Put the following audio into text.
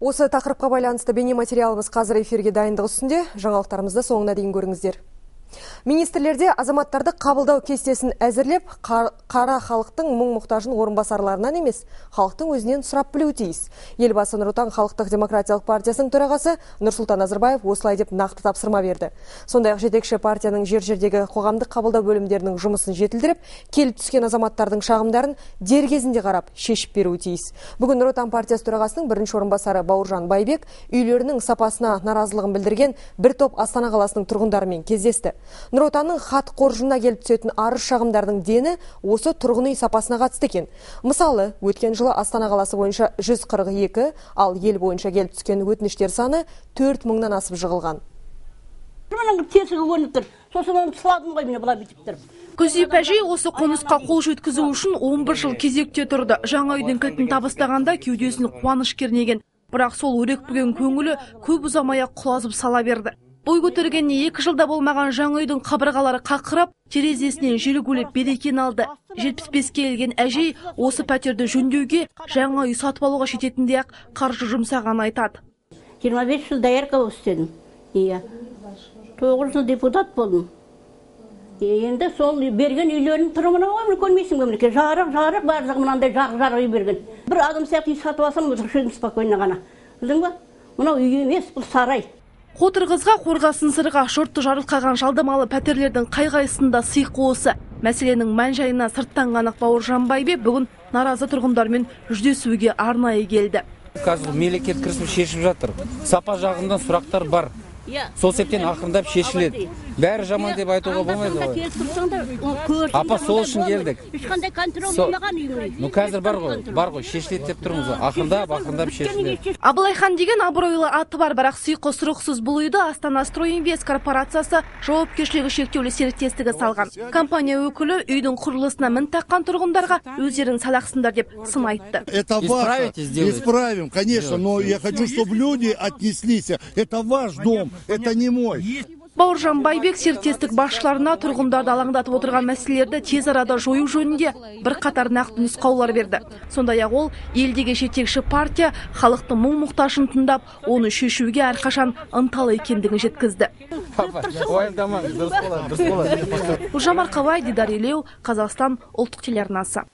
Осы тақырыпқа байланысты бейнематериалымыз қазір эфирге дайындық үстінде. Жаңалықтарымызды соңына дейін көріңіздер. Министрлерде азаматтарды қабылдау кестесін әзірлеп, қара халықтың мұң мұқтажын орынбасарларынан емес, халықтың өзінен сұрап білуі тиіс. Елбасы Нұр Отан халықтық демократиялық партиясының төрағасы Нұрсұлтан Назарбаев осылай деп нақты тапсырма берді. Сондай-ақ жетекші партияның жер-жердегі қоғамдық қабылдау бөлімдерінің жұмысын жетілдіріп, келіп түскен азаматтардың шағымдарын дер кезінде қарап шешіп беруі тиіс. Бүгін Нұр Отан партиясы төрағасының бірінші орынбасары Бауыржан Байбек үйлерінің сапасына наразылығын білдірген бір топ Астана қаласының тұрғындарымен кездесті нұр отанның хат қоржынына келіп түсетін арыз шағымдардың дені осы тұрғын үй сапасына қатысты екен. Мысалы өткен жылы астана қаласы бойынша 142 ал ел бойынша келіп түскен өтініштер саны 4 мыңнан асып жығылған. Тесігі көрініп тұр. Сосын оны сыладым ғой міне былай бүйтіп тұрып. Көсеп әжей осы қонысқа қол жеткізу үшін 11 жыл кезекте тұрды. Жаңа үйдің кілтін табыстағанда кеудесін қуаныш кернеген. Бірақ сол өрекпіген көңілі көп ұзамай ақ құлазып сала берді. Бой көтергеніне екі жылда болмаған жаңа үйдің қабырғалары қақырап терезесінен жел гулеп берекені алды. Жетпіс беске келген әжей осы пәтерді жөндеуге жаңа үй сатып алуға шететіндей ақ қаржы жұмсағанын айтады. Жиырма бес жыл доярка болып істедім иә. Тоғыз жыл депутат болдым. Енді сол берген үйлердің түрі мынау ғой көрмейсің мінекей жарық жарық бар жағы мынандай жарық жарық үй берген. Бір адам сияқты үй сатып алсам спокойно ғана. Білдің ба? Мынау үй емес бұл сарай. Қотыр қорғасын сырға шортты жарылқаған жалдамалы пәтерлердің қай қайсысында сыйқы осы? Мәселенің мән жайына сырттан қанық бауыржан байбек бүгін наразы тұрғындармен жүздесуге арнайы келді. Қазір мемлекет кірісіп шешіп жатыр. Сапа жағынан сұрақтар бар. Сол себептен ақырындап шешіледі. бәрі жаман деп айтуға болмайды ғой. апа сол үшін келдік. Ешқандай контроль болмаған ну қазір бар ғой бар ғой шешіледі деп тұрмыз ғой. Ақырындап ақырындап шешіледі. абылайхан деген абыройлы аты бар бірақ сыйқы сұрықсыз бұл үйді астана стройинвест корпорациясы жауапкершілігі шектеулі серіктестігі салған. Компания өкілі үйдің құрылысына мін таққан тұрғындарға өздерің салақсыңдар деп сын айтты. Это ваше. исправим конечно но я хочу чтобы люди отнеслись. Это ваш дом. Это не мой. Бауыржан байбек серіктестік басшыларына тұрғындарды алаңдатып отырған мәселелерді тез арада жою жөнінде бірқатар нақты нұсқаулар берді. Сондай ақ ол елдегі жетекші партия халықтың мұң мұқтажын тыңдап оны шешуге әрқашан ынталы екендігін жеткізді. Уайымдамаңыз дұрыс болады дұрыс болады. Гүлжан марқабай дидар елеу қазақстан ұлттық телеарнасы.